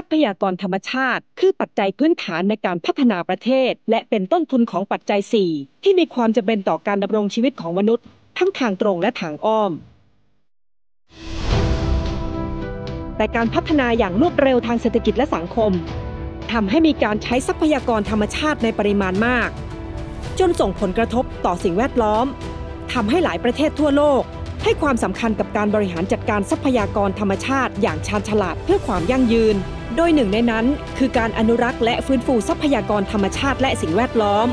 รัพยากรธรรมชาติ คือปัจจัยพื้นฐานในการพัฒนาประเทศ และเป็นต้นทุนของปัจจัย 4 ที่มีความจำเป็นต่อการดำรงชีวิตของมนุษย์ ทั้งทางตรงและทางอ้อม แต่การพัฒนาอย่างรวดเร็วทางเศรษฐกิจและสังคมทำให้มีการใช้ทรัพยากรธรรมชาติในปริมาณมาก จนส่งผลกระทบต่อสิ่งแวดล้อมทำให้หลายประเทศทั่วโลก ให้ความสำคัญกับการบริหารจัดการทรัพยากรธรรมชาติ อย่างชาญฉลาดเพื่อความยั่งยืน โดยหนึ่งในนั้น คือการอนุรักษ์และฟื้นฟูทรัพยากรธรรมชาติและสิ่งแวดล้อม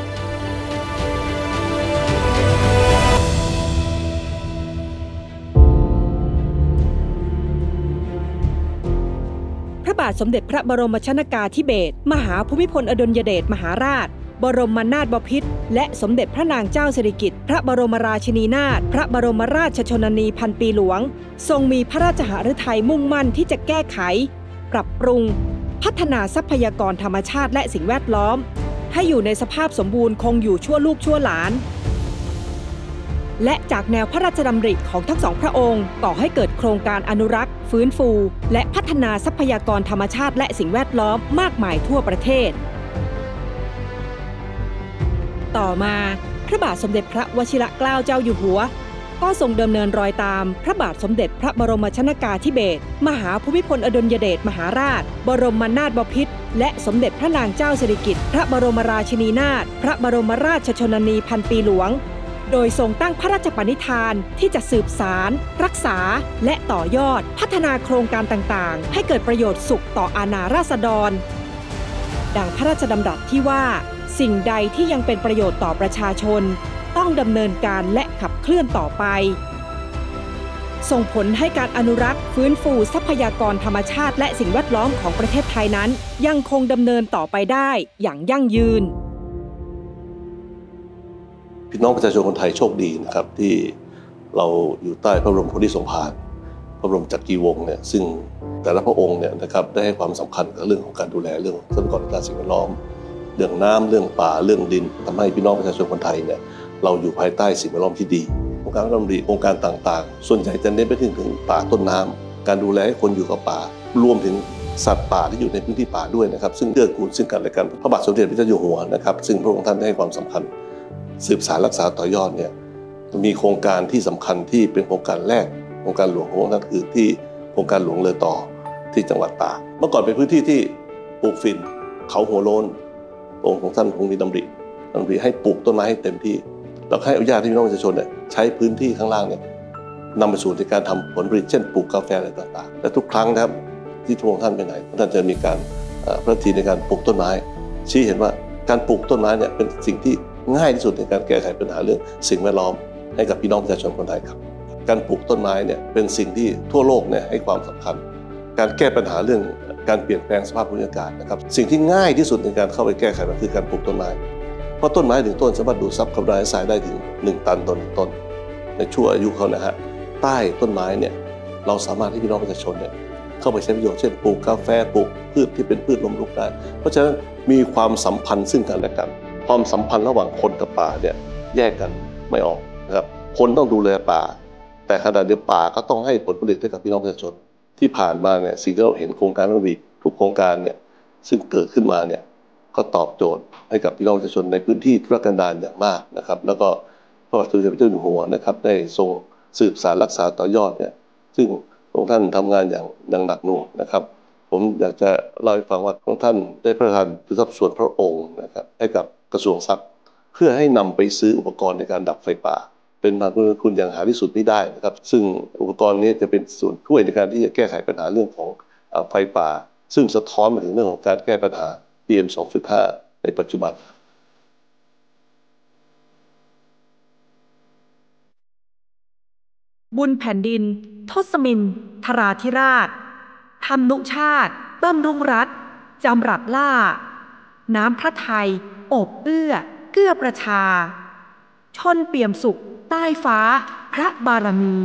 พระบาทสมเด็จพระบรมชนากาธิเบศรมหาภูมิพลอดุลยเดชมหาราช บรมนาถบพิตรและสมเด็จพระนางเจ้าสิริกิติ์พระบรมราชินีนาถพระบรมราชชนนีพันปีหลวง ทรงมีพระราชหฤทัยมุ่งมั่นที่จะแก้ไข ปรับปรุง พัฒนาทรัพยากรธรรมชาติและสิ่งแวดล้อม ให้อยู่ในสภาพสมบูรณ์คงอยู่ชั่วลูกชั่วหลาน และจากแนวพระราชดำริของทั้งสองพระองค์ก่อให้เกิดโครงการอนุรักษ์ ฟื้นฟู และพัฒนาทรัพยากรธรรมชาติและสิ่งแวดล้อมมากมายทั่วประเทศ ต่อมาพระบาทสมเด็จพระวชิรเกล้าเจ้าอยู่หัว ก็ทรงดำเนินรอยตาม พระบาทสมเด็จพระบรมชนากาธิเบศรมหาภูมิพลอดุลยเดชมหาราช บรมนาถบพิตรและสมเด็จพระนางเจ้าสิริกิติ์พระบรมราชินีนาถพระบรมราชชนนีพันปีหลวง โดยทรงตั้งพระราชปณิธานที่จะสืบสาร รักษา และต่อยอด พัฒนาโครงการต่างๆ ให้เกิดประโยชน์สุขต่ออาณาราษฎร ดังพระราชดำรัสที่ว่า สิ่งใดที่ยังเป็นประโยชน์ต่อประชาชน ต้องดำเนินการและขับเคลื่อนต่อไป ส่งผลให้การอนุรักษ์ ฟื้นฟูทรัพยากรธรรมชาติ และสิ่งแวดล้อมของประเทศไทยนั้น ยังคงดำเนินต่อไปได้อย่างยั่งยืน พี่น้องประชาชนคนไทยโชคดีนะครับที่เราอยู่ใต้พระบรมโพธิสมภาร ระบรมจักรีวงศ์เนี่ยซึ่งแต่ละพระองค์เนี่ยนะครับได้ให้ความสำคัญกับเรื่องของการดูแลเรื่องทรัพยากรทางสิ่งแวดล้อม เรื่องน้ำเรื่องป่าเรื่องดินทำให้พี่น้องประชาชนคนไทยเนี่ยเราอยู่ภายใต้สิ่งแวดล้อมที่ดีโครงการดำริโครงการต่างๆ ส่วนใหญ่จะเน้นไปถึงถึงป่าต้นน้ำการดูแลให้คนอยู่กับป่ารวมถึงสัตว์ป่าที่อยู่ในพื้นที่ป่าด้วยนะครับ ซึ่งเกื้อกูลซึ่งกันและกันพระบาทสมเด็จพระเจ้าอยู่หัวนะครับ ซึ่งพระองค์ท่านได้ให้ความสำคัญ สืบสารรักษาต่อยอดเนี่ยมีโครงการที่สำคัญที่เป็นโครงการแรก รงการหลวงของพระองค์ท่านคือที่โครงการหลวงเลอต่อที่จังหวัดตากเมื่อก่อนเป็นพื้นที่ที่ปลูกฝิ่นเขาหัวโลนองค์ของท่านคงมีดำริดำริให้ปลูกต้นไม้ให้เต็มที่แล้วให้อนุญาตให้พี่น้องประชาชนเนี่ยใช้พื้นที่ข้างล่างเนี่ยนำไปสู่ในการทำผลผลิตเช่นปลูกกาแฟอะไรต่างๆ และทุกครั้งนะครับที่พระองท่านไปไหนท่านจะมีการพระทีในการปลูกต้นไม้ ชี้เห็นว่าการปลูกต้นไม้เนี่ยเป็นสิ่งที่ง่ายที่สุดในการแก้ไขปัญหาเรื่องสิ่งแวดล้อมให้กับพี่น้องประชาชนคนไทยครับ การปลูกต้นไม้เนี่ยเป็นสิ่งที่ทั่วโลกเนี่ยให้ความสำคัญ การแก้ปัญหาเรื่องการเปลี่ยนแปลงสภาพภูมิอากาศนะครับสิ่งที่ง่ายที่สุดในการเข้าไปแก้ไขมันคือการปลูกต้นไม้เพราะต้นไม้หนึ่งต้นสามารถดูดซับคาร์บอนไดออกไซด์ได้ถึง 1 ตันต่อหนึ่งต้น ในช่วงอายุเขานะฮะใต้ต้นไม้เนี่ยเราสามารถให้พี่น้องประชาชนเนี่ยเข้าไปใช้ประโยชน์เช่นปลูกกาแฟปลูกพืชที่เป็นพืชลมลุกได้เพราะฉะนั้นมีความสัมพันธ์ซึ่งกันและกัน ความสัมพันธ์ระหว่างคนกับป่าเนี่ยแยกกันไม่ออกนะครับคนต้องดูแลป่า แต่ขณะเดียวป่าก็ต้องให้ผลผลิตให้กับพี่น้องประชาชนที่ผ่านมาเนี่ยสิ่งที่เราเห็นโครงการทั้งดีทุกโครงการเนี่ยซึ่งเกิดขึ้นมาเนี่ยก็ตอบโจทย์ให้กับพี่น้องประชาชนในพื้นที่ทุรกันดารอย่างมากนะครับ แล้วก็พระบาทสมเด็จพระเจ้าอยู่หัวนะครับได้ทรงสืบสารรักษาต่อยอดเนี่ยซึ่งพระองค์ท่านทำงานอย่างอย่างหนักหน่วงนะครับ ผมอยากจะเล่าให้ฟังว่าพระองค์ท่านได้ประทานทุนทรัพย์ส่วนพระองค์นะครับให้กับกระทรวงทรัพย์ เพื่อให้นำไปซื้ออุปกรณ์ในการดับไฟป่า เป็นมาคุณคุณอย่างหาที่สุดไม่ได้นะครับ ซึ่งอุปกรณ์นี้จะเป็นส่วนช่วยในการที่จะแก้ไขปัญหาเรื่องของไฟป่า ซึ่งสะท้อนมาถึงเรื่องของการแก้ปัญหา PM 2.5 ในปัจจุบันบุญแผ่นดิน ทศมินธราธิราช ธรรมนุชาติเบิ้มรุ่งรัตจำรัดล่า น้ำพระไทย อบเอื้อ เกื้อประชา ชนเปี่ยมสุข ใต้ฟ้าพระบารมี